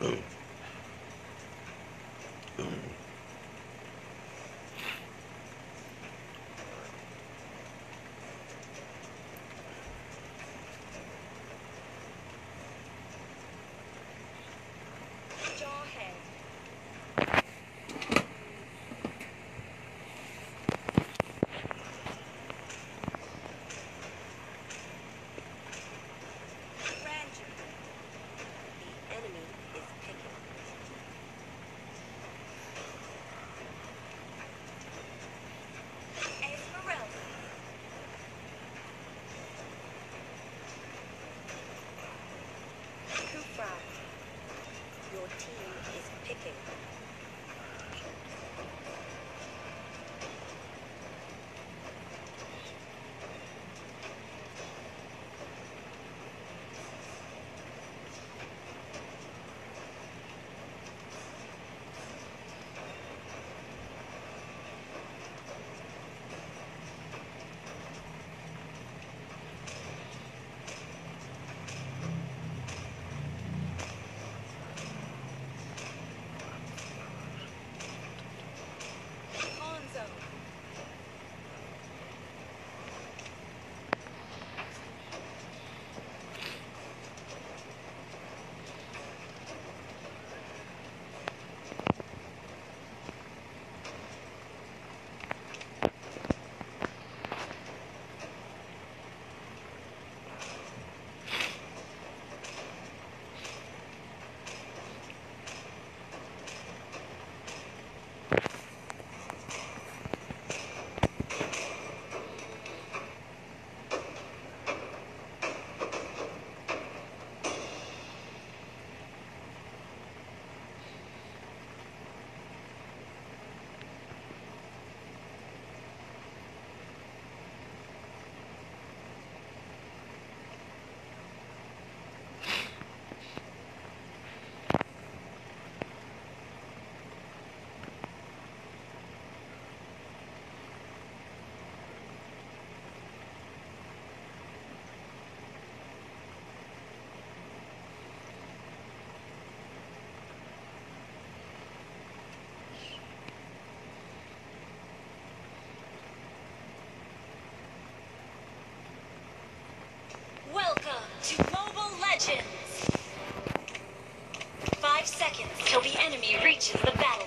Mm. team is picking. he reaches the battle.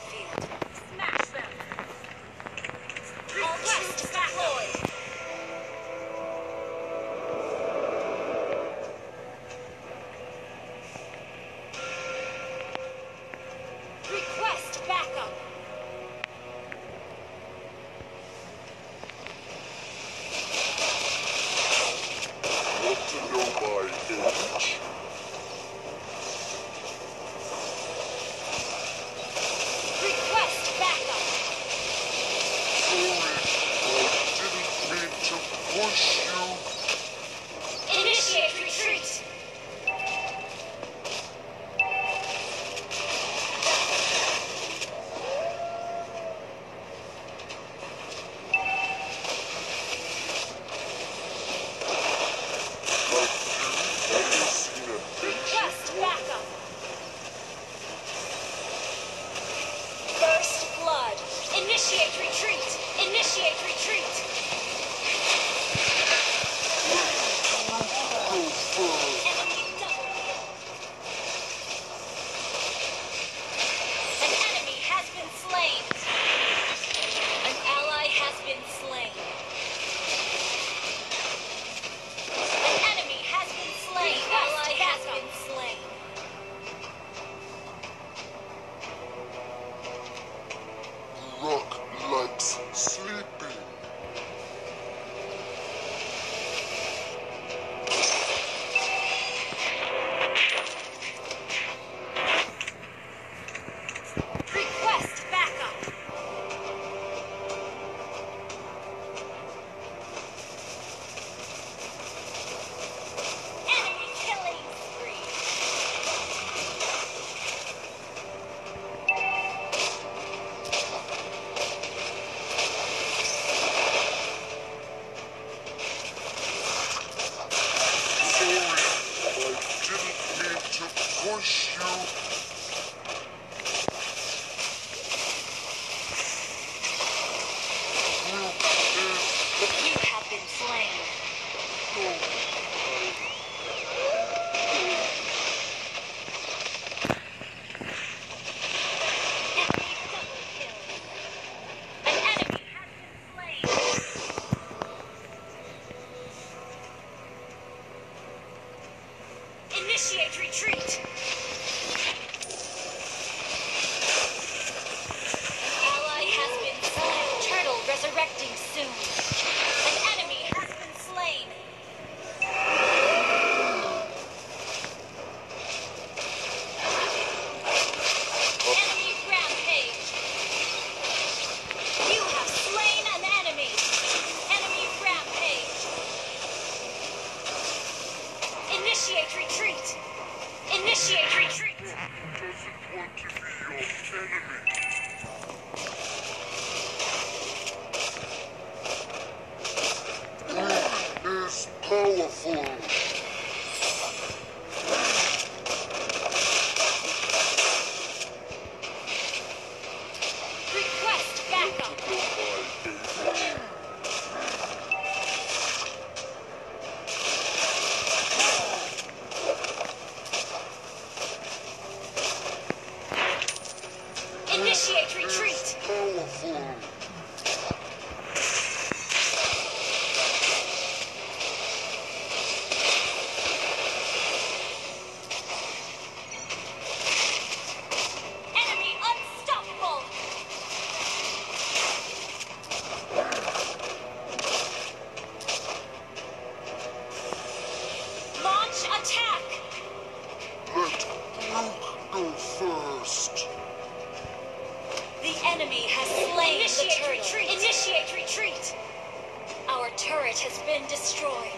Been destroyed.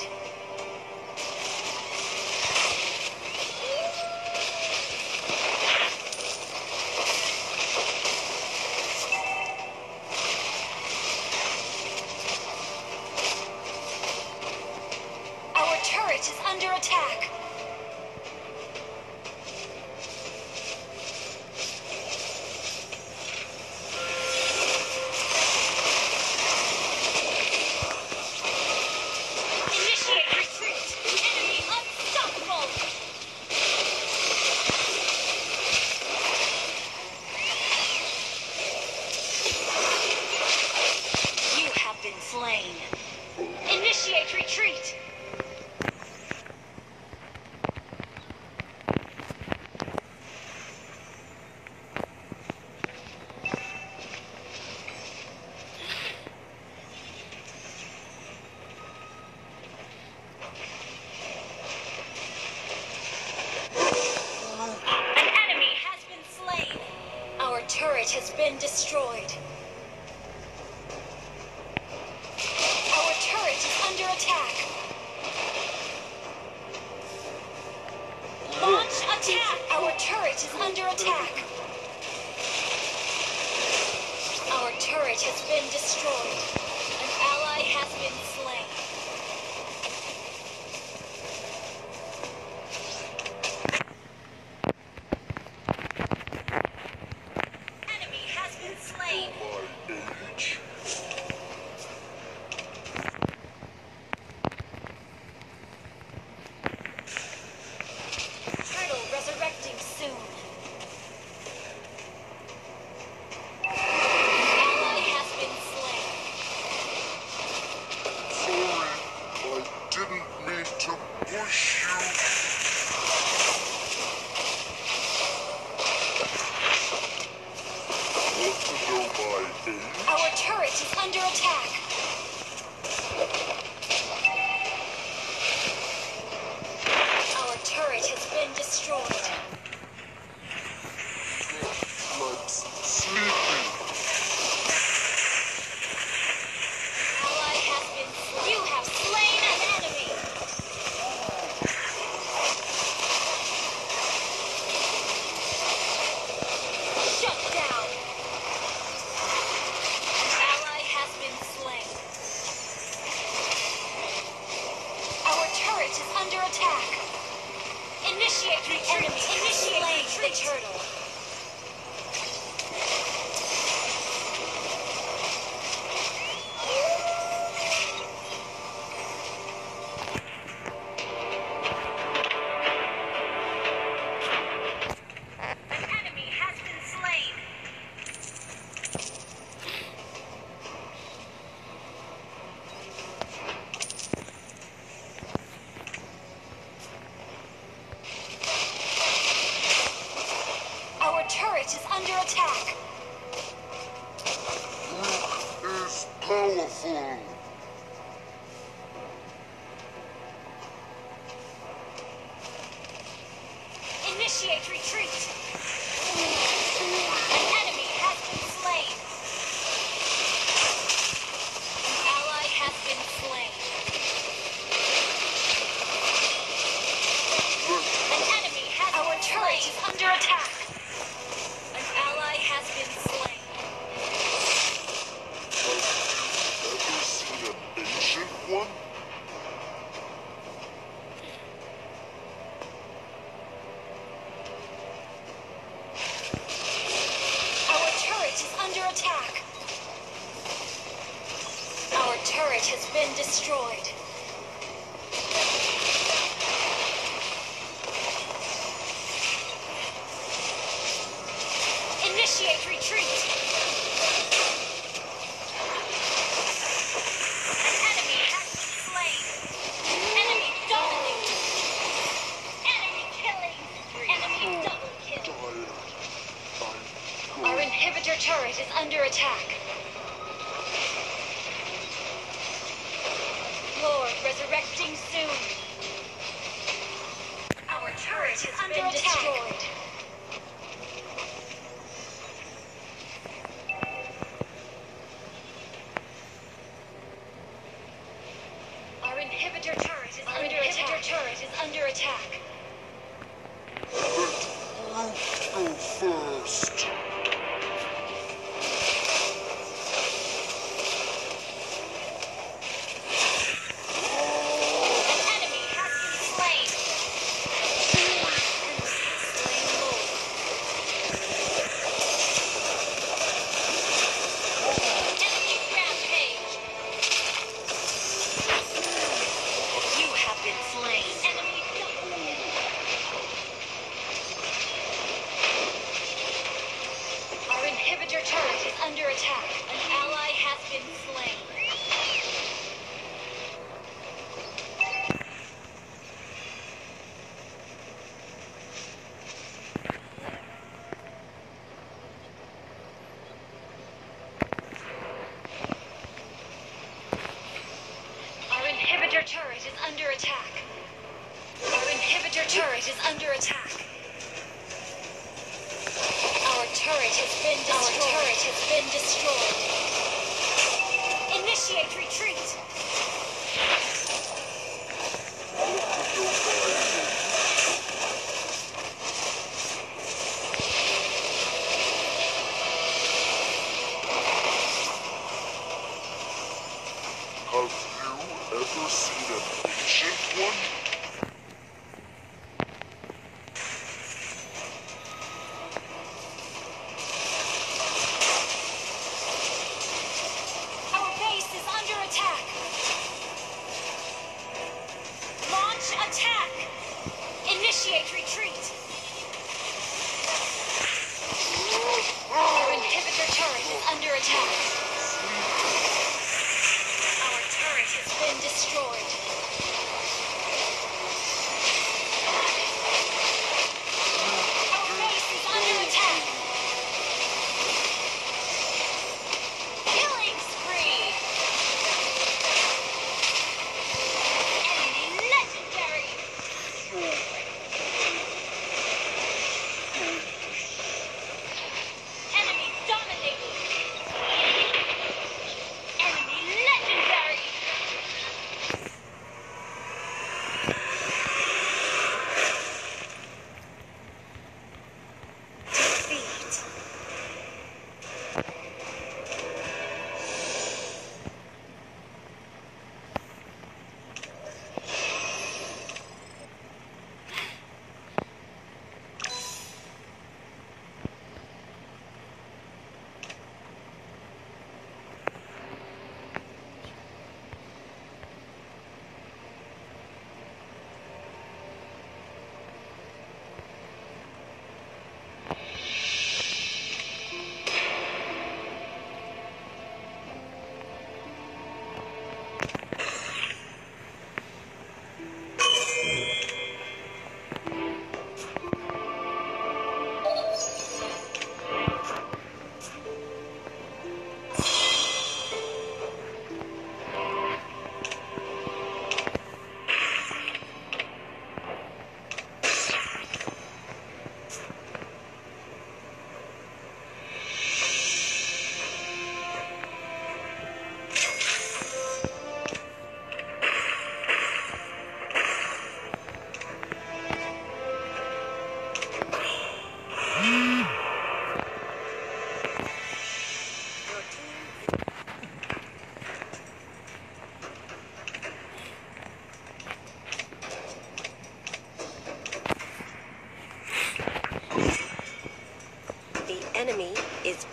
Destroyed.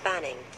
Is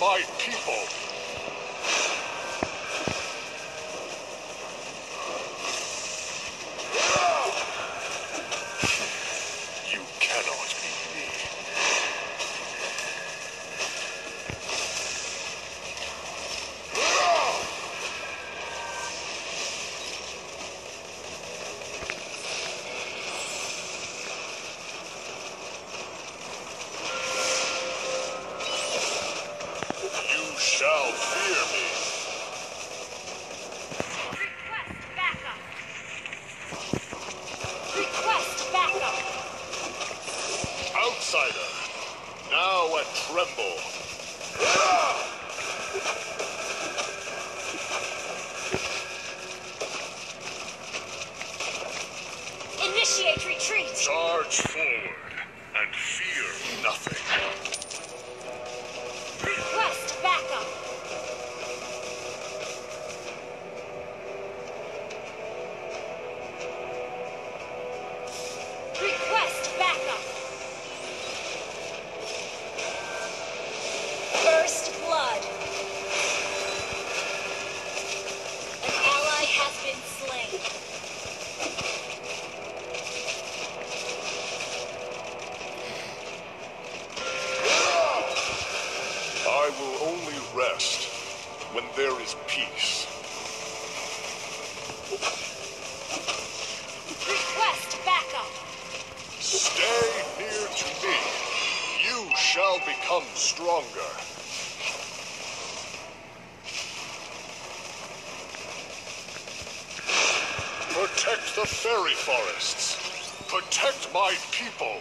my people. I will only rest when there is peace. Request backup. Stay near to me. You shall become stronger. Protect the fairy forests. Protect my people.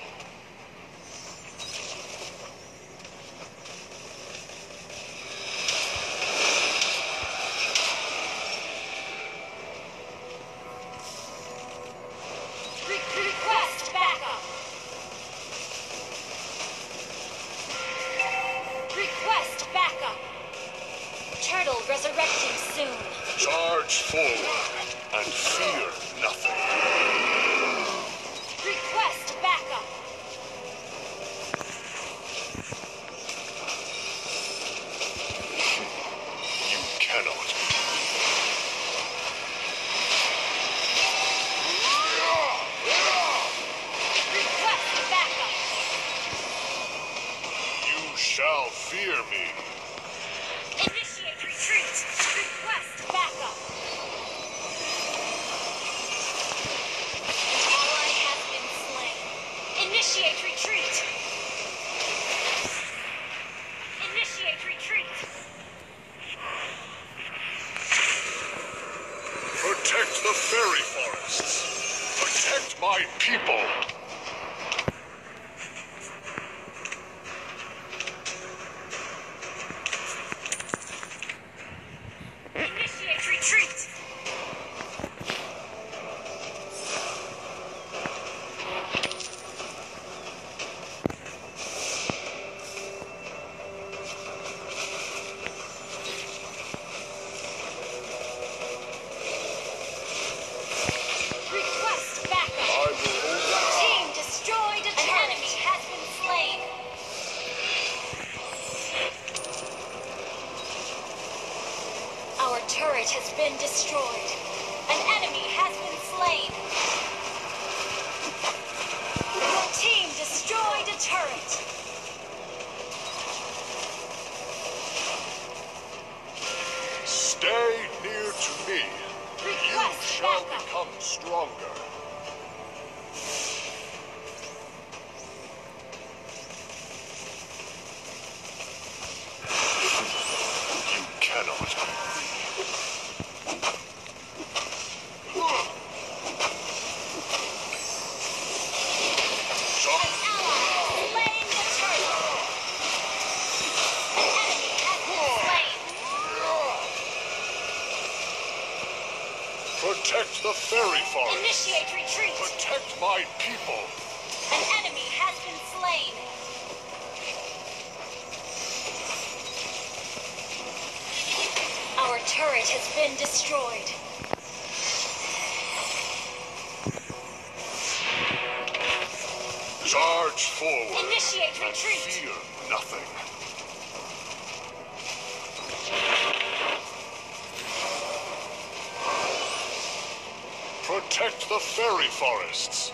the fairy forests.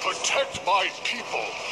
Protect my people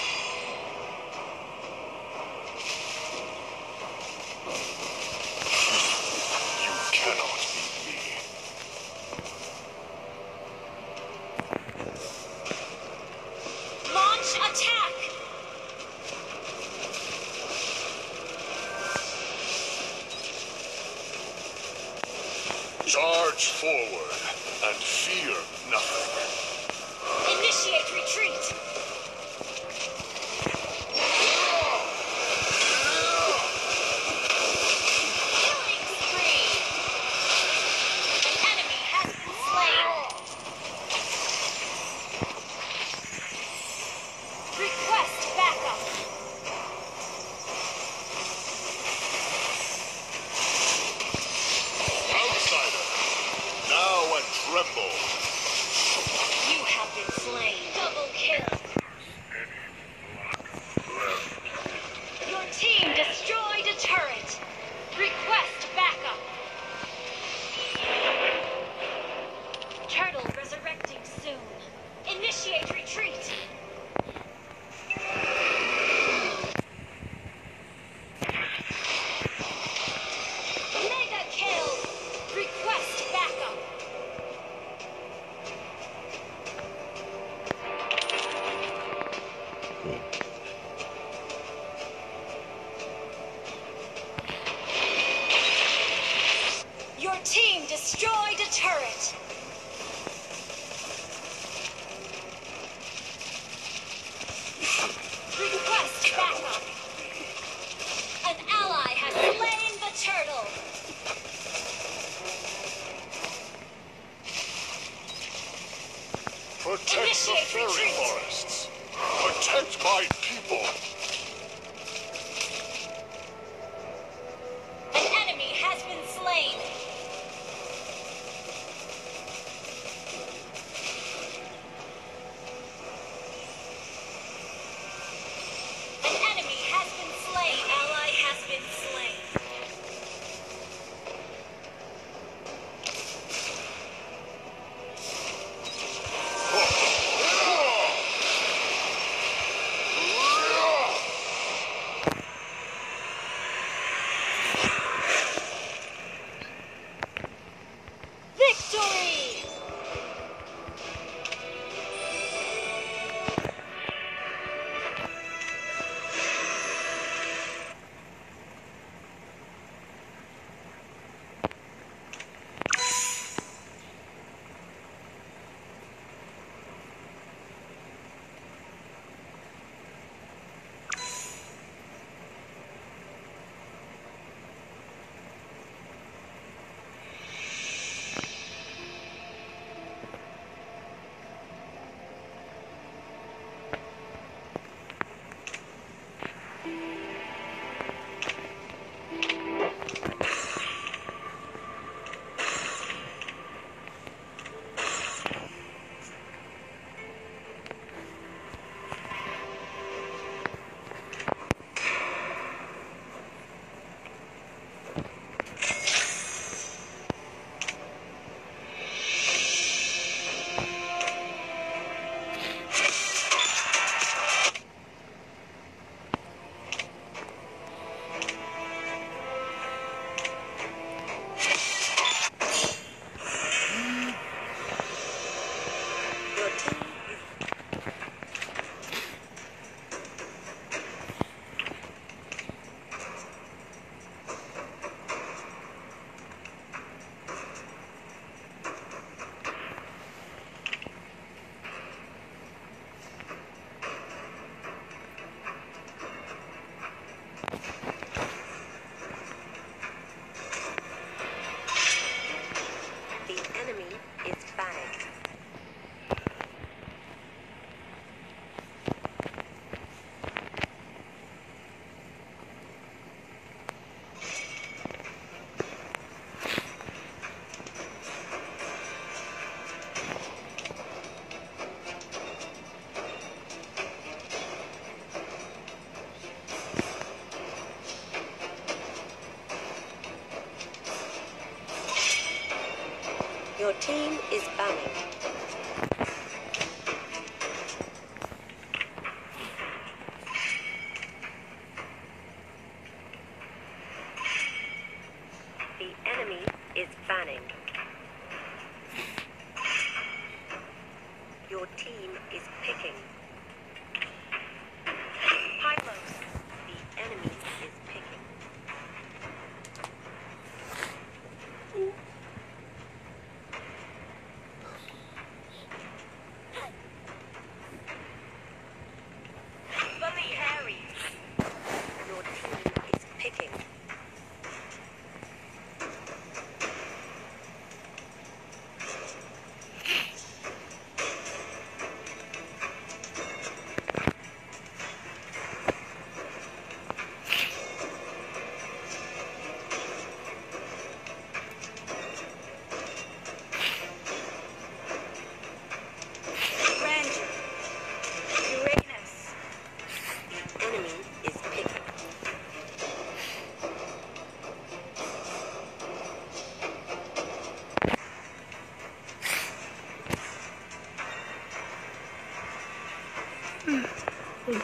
Protect Initiate the fairy retreat. forests. Protect my people.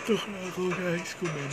Antok na ako guys, kung may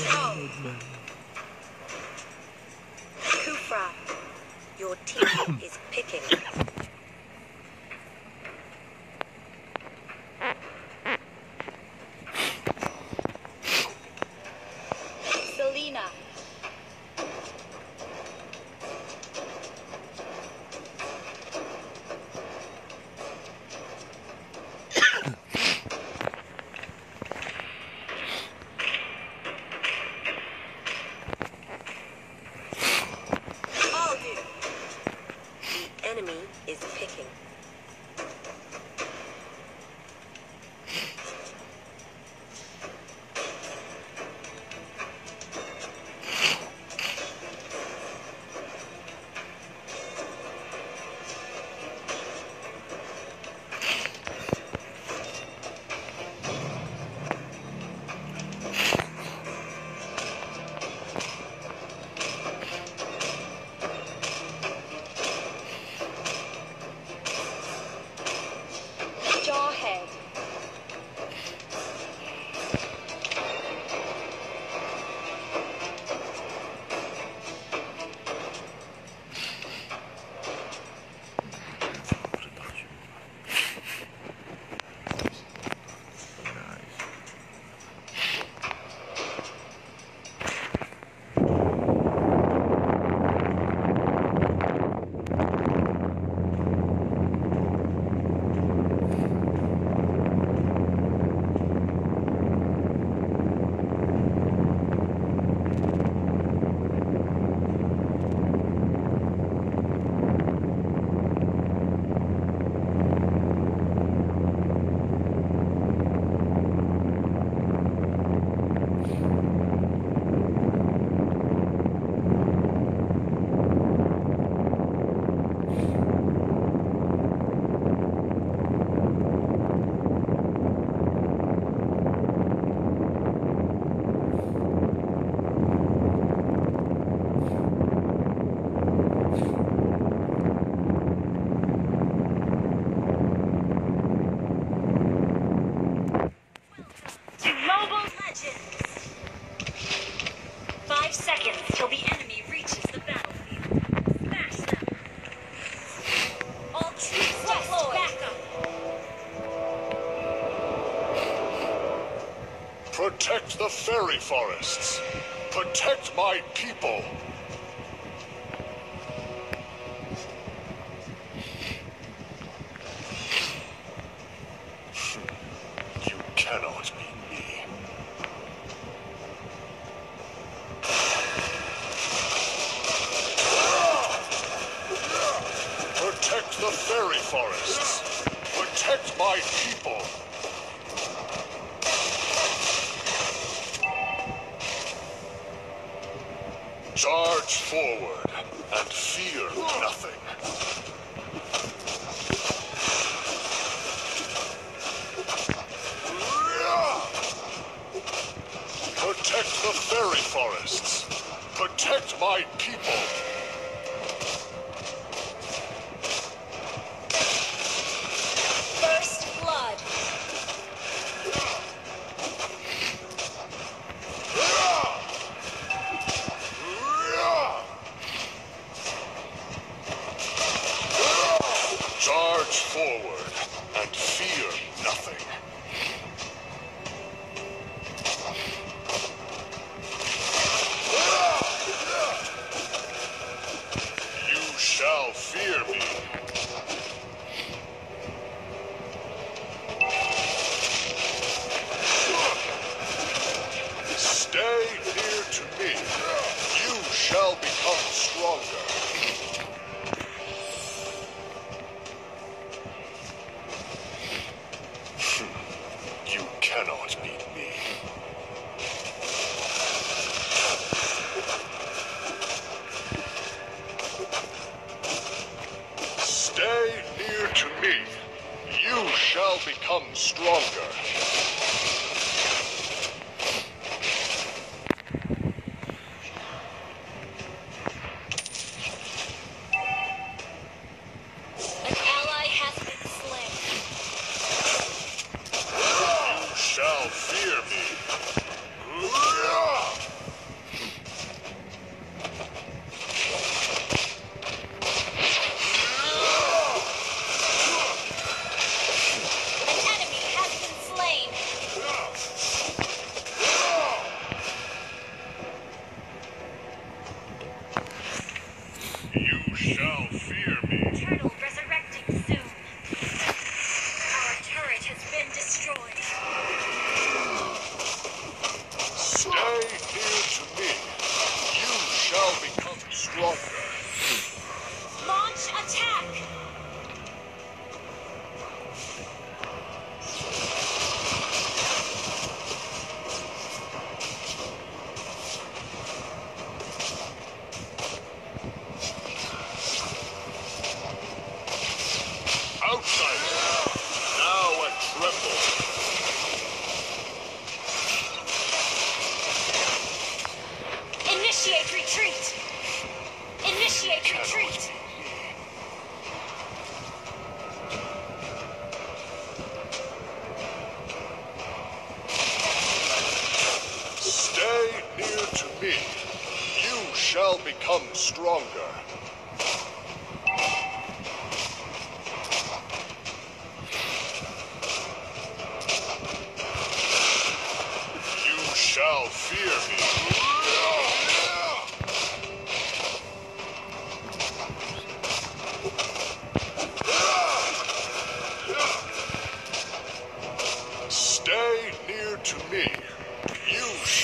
the fairy forests. Protect my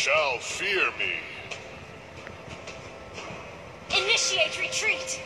shall fear me. Initiate retreat!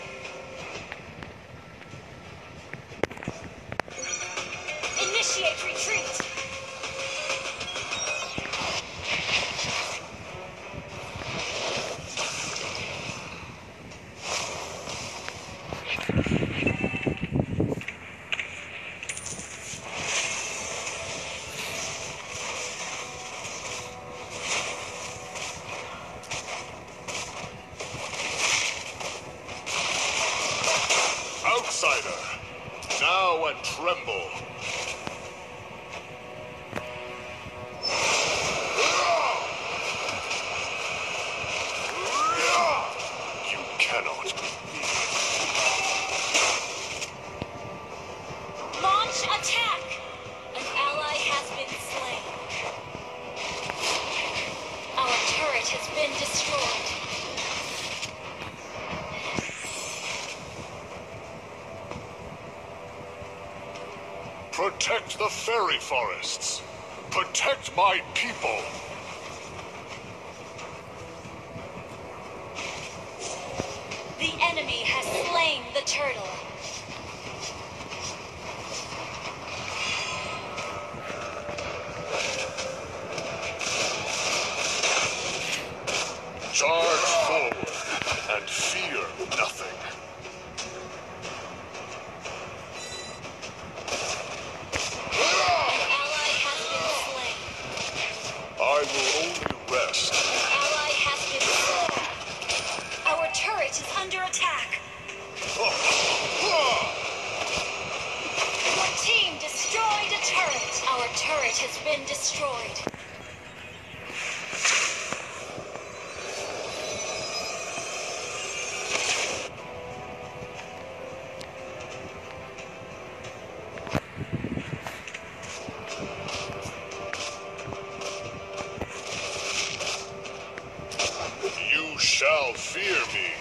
Fear me.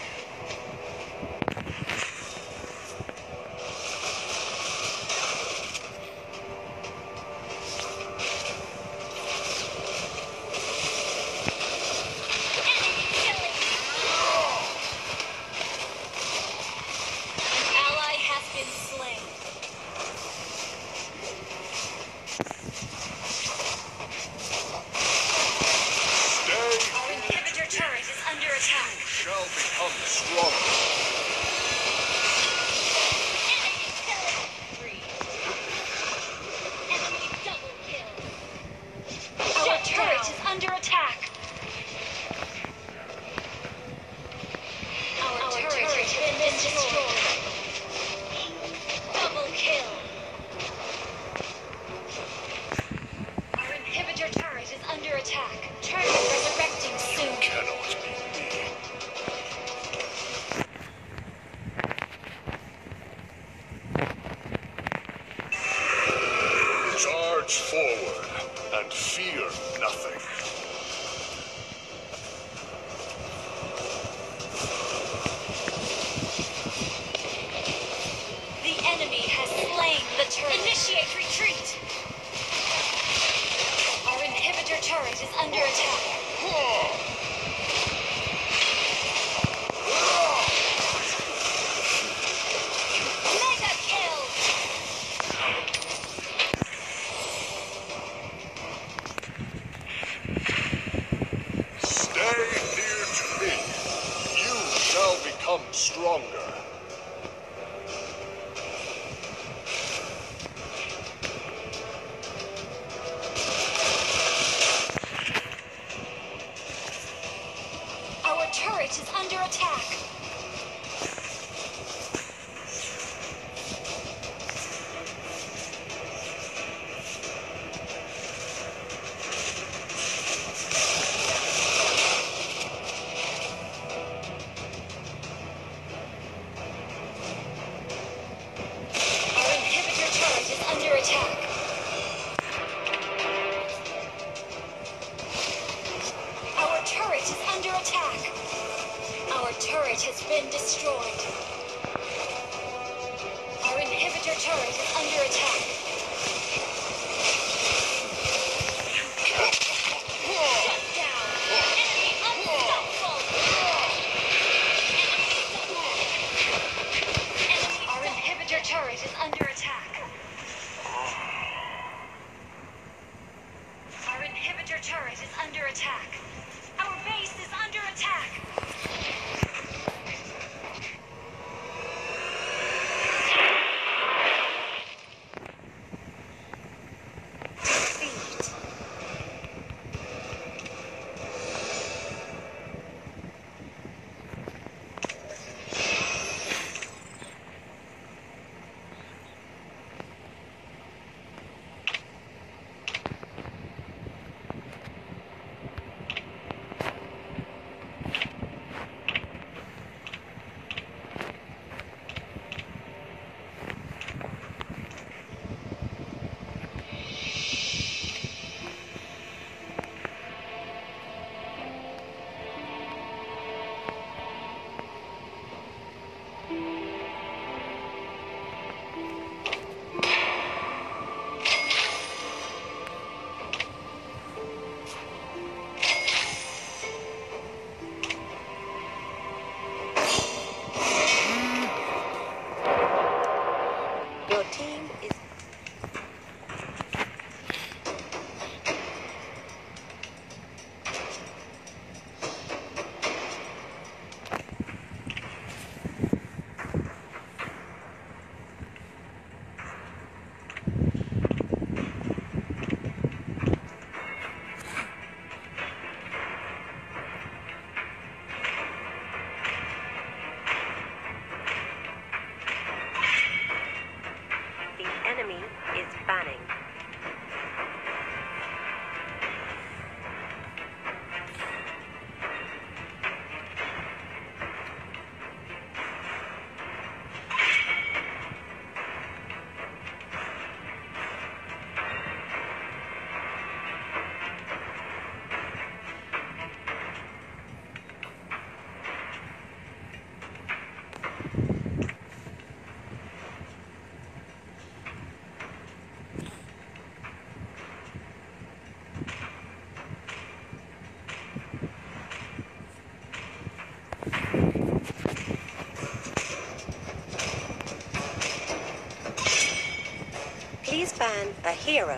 hero.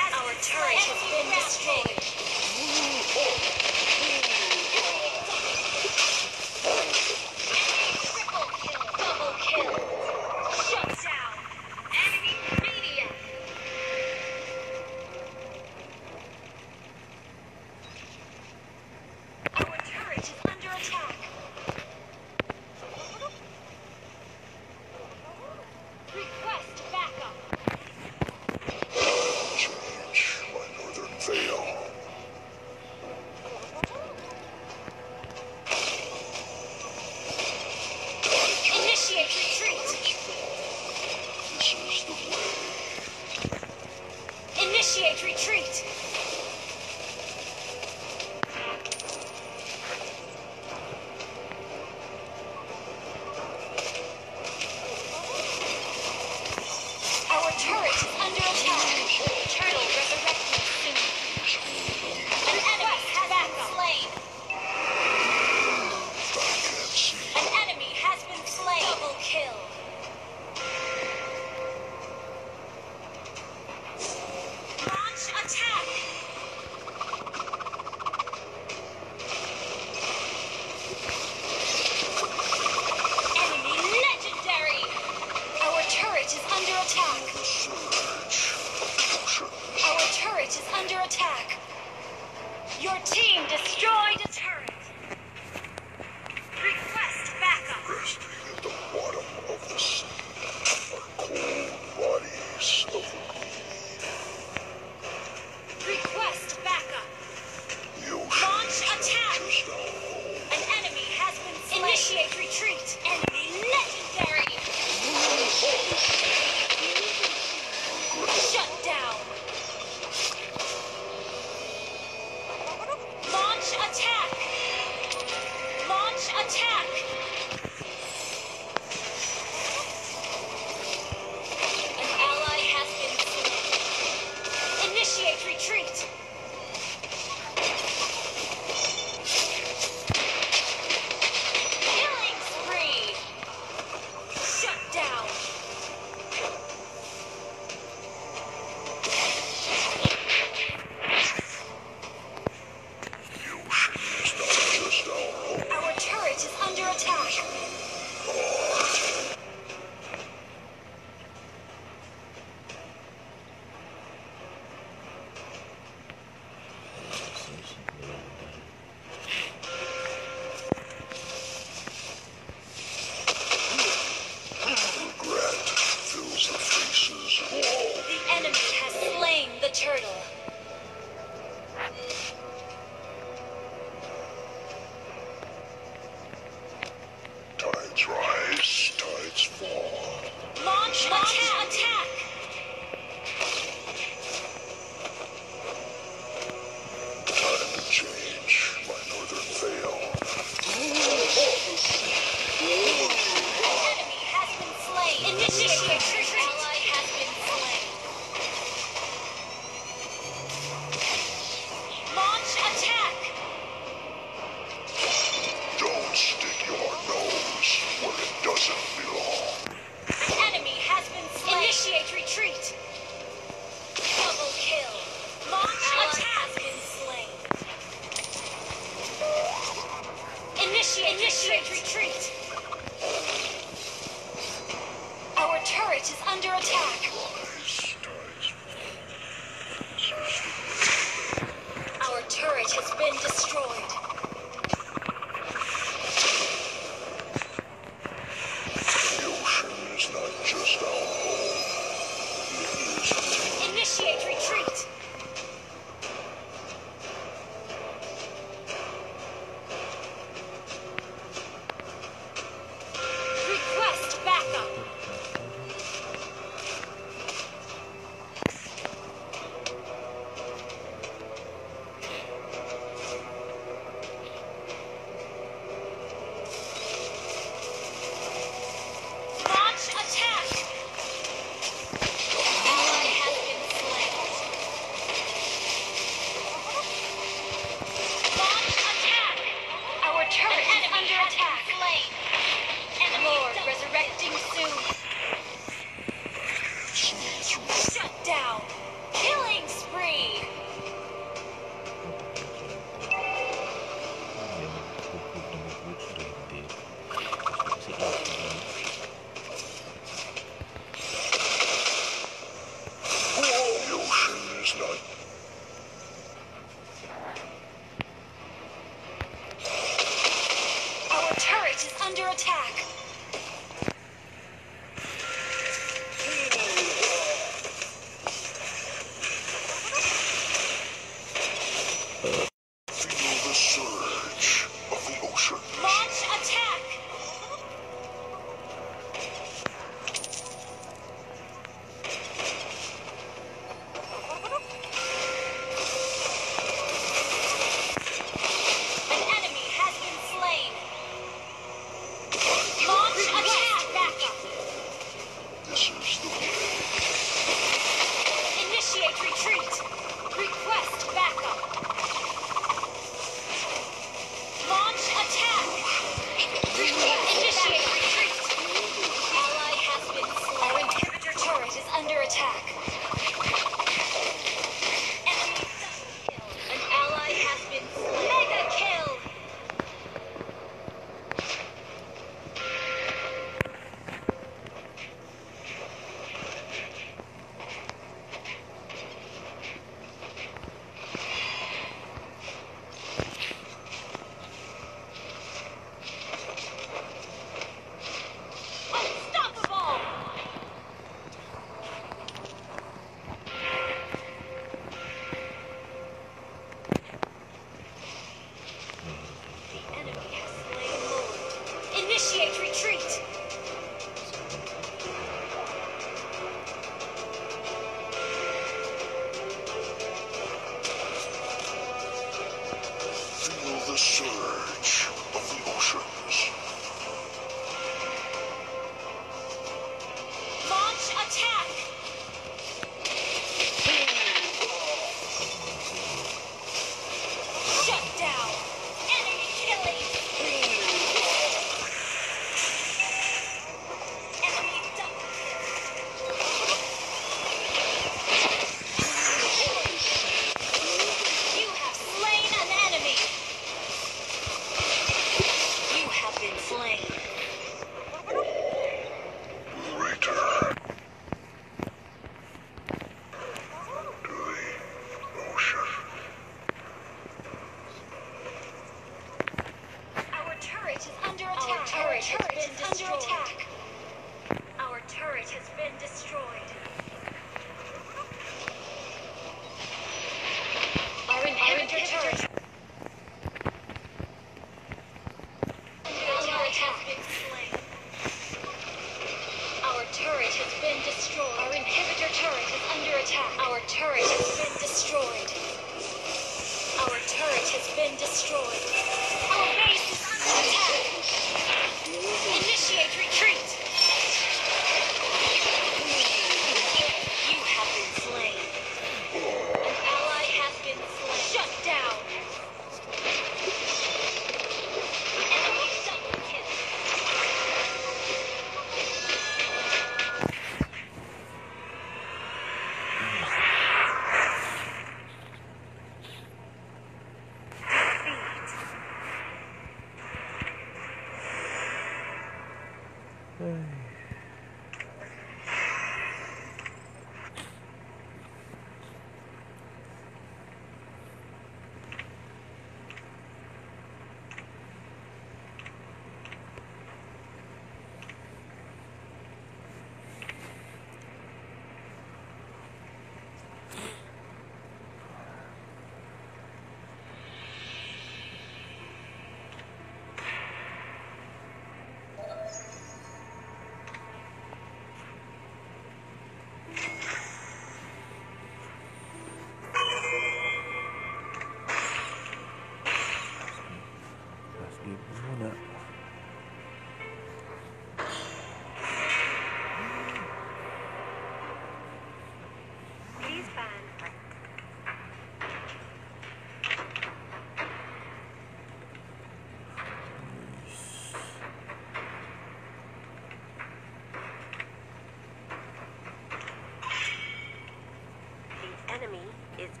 its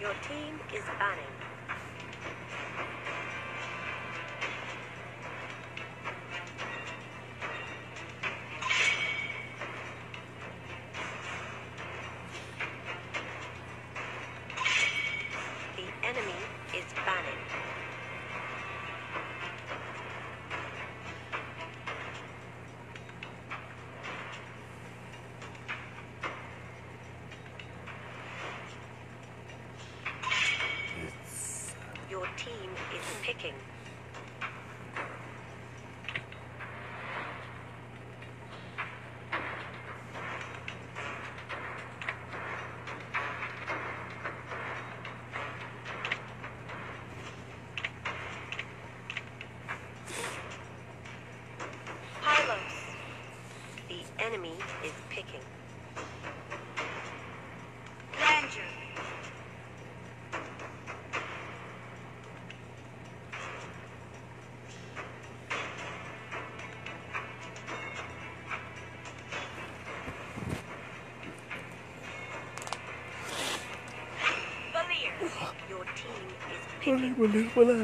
Your team is banning. the enemy is picking. Ay, boludo, fue la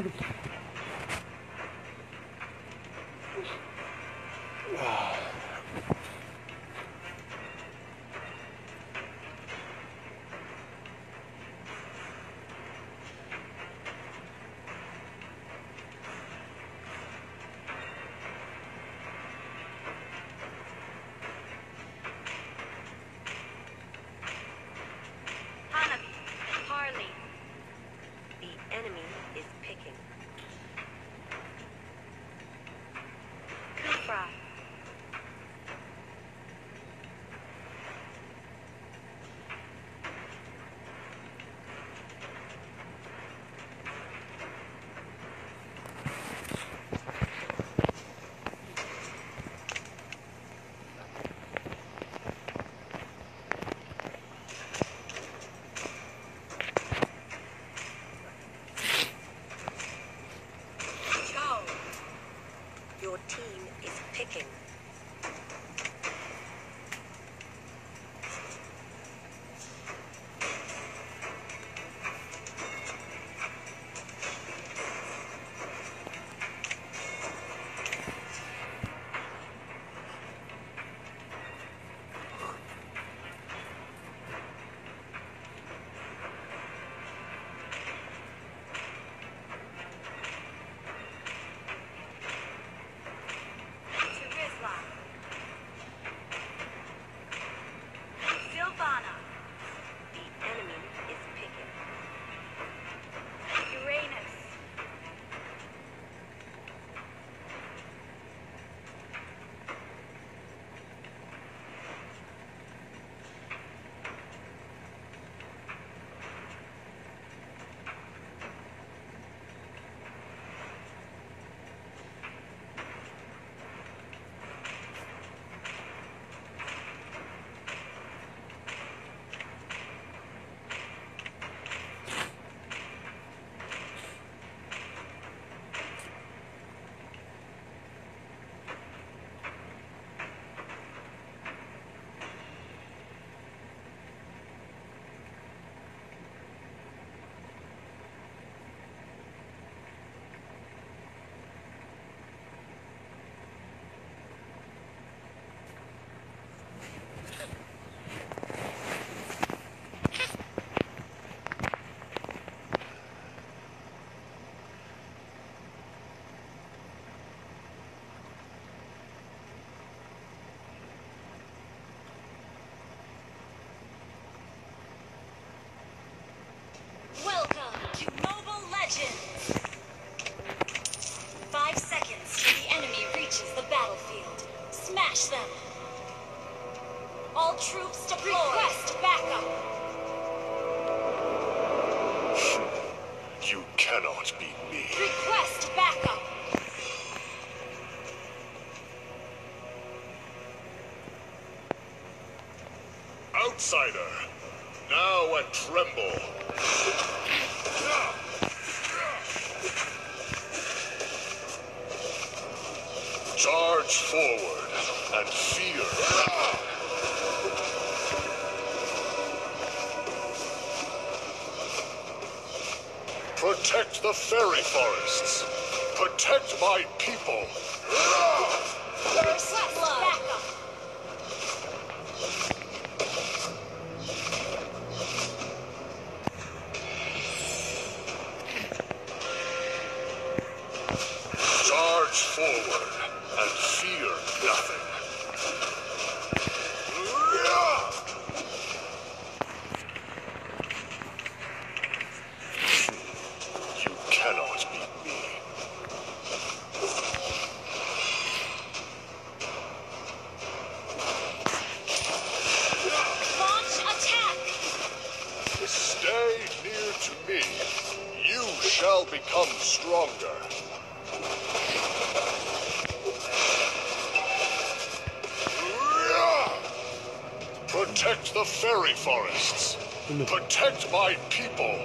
Them! All troops deployed! Request backup! You cannot beat me. Request backup! Outsider, now I tremble. forests. Protect my people. Protect my people.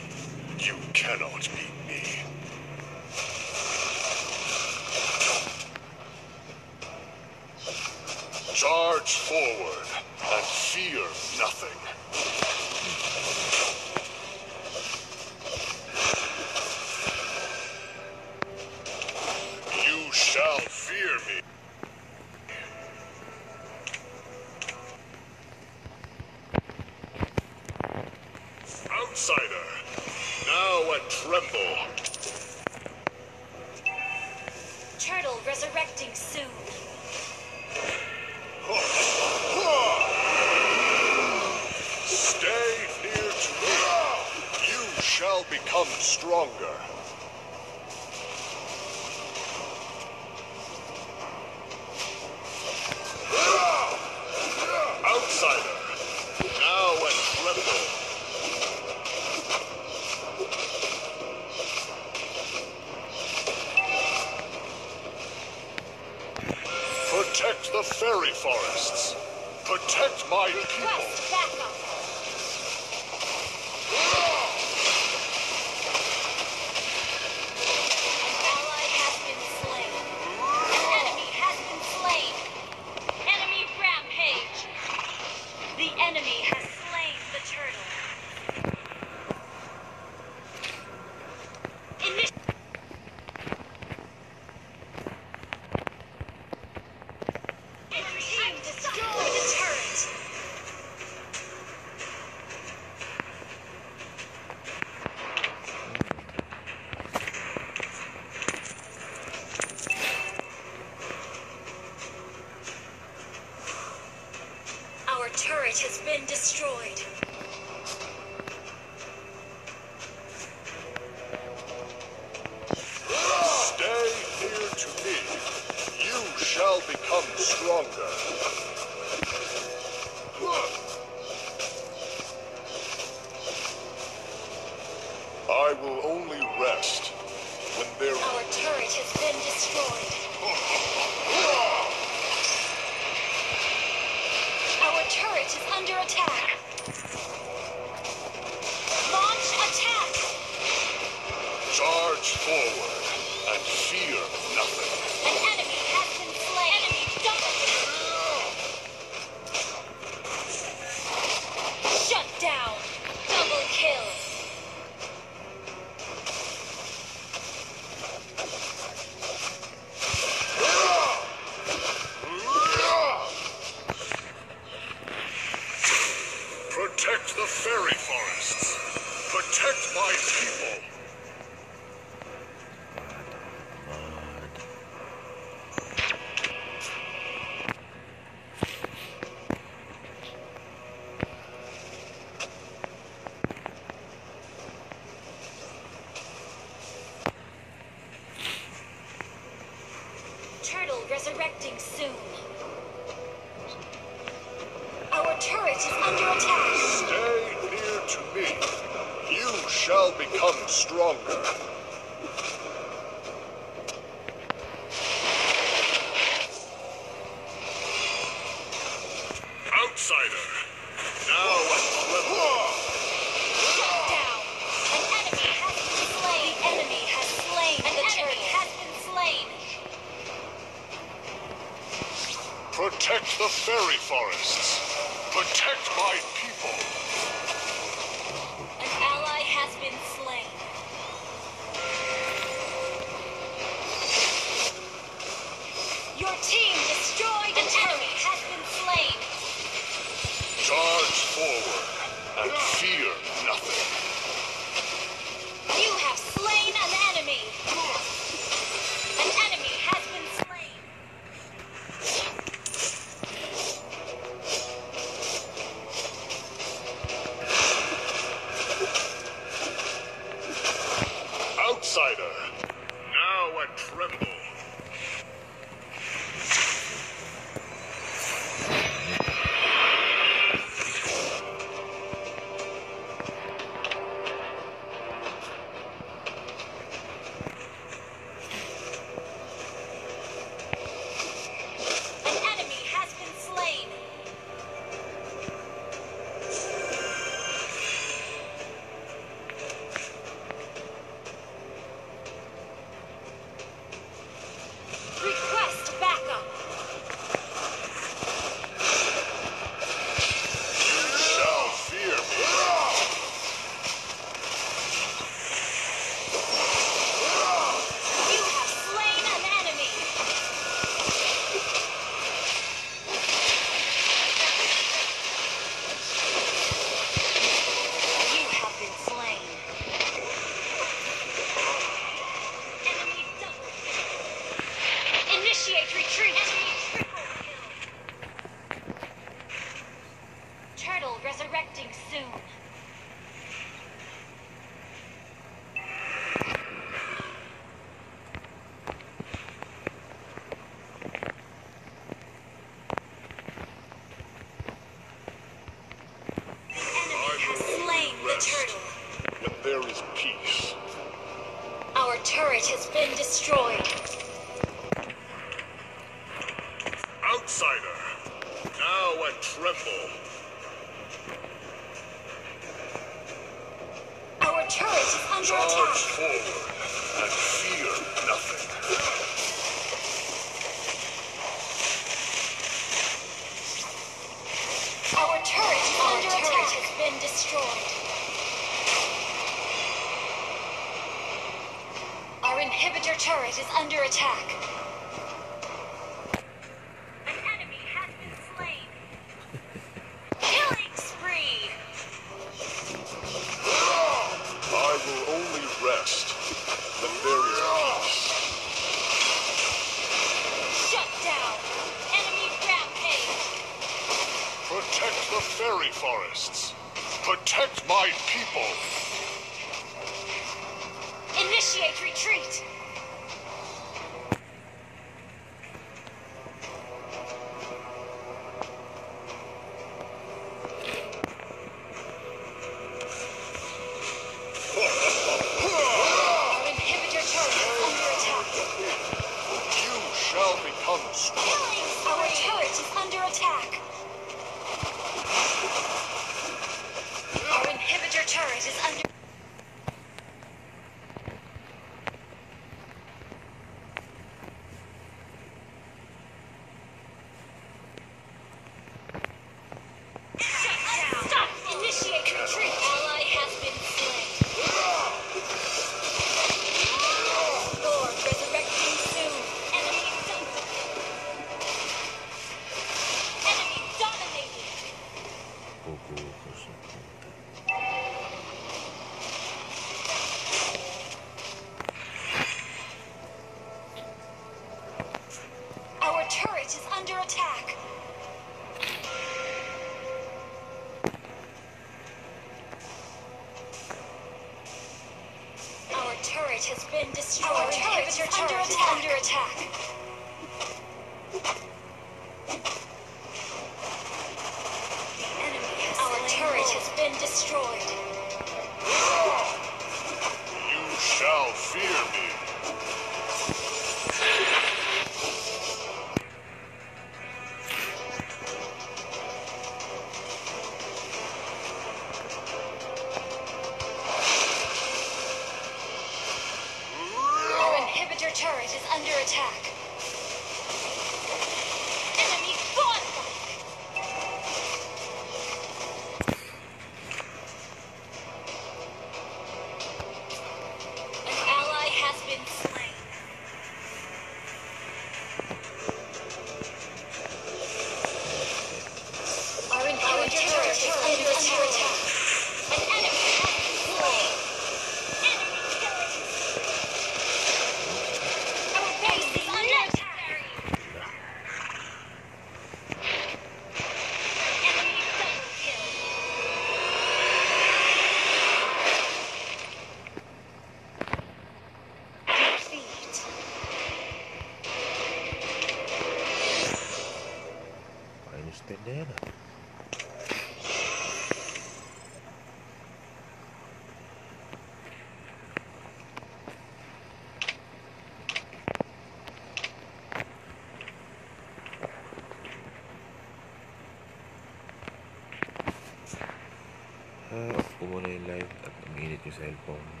light at uminit yung cellphone.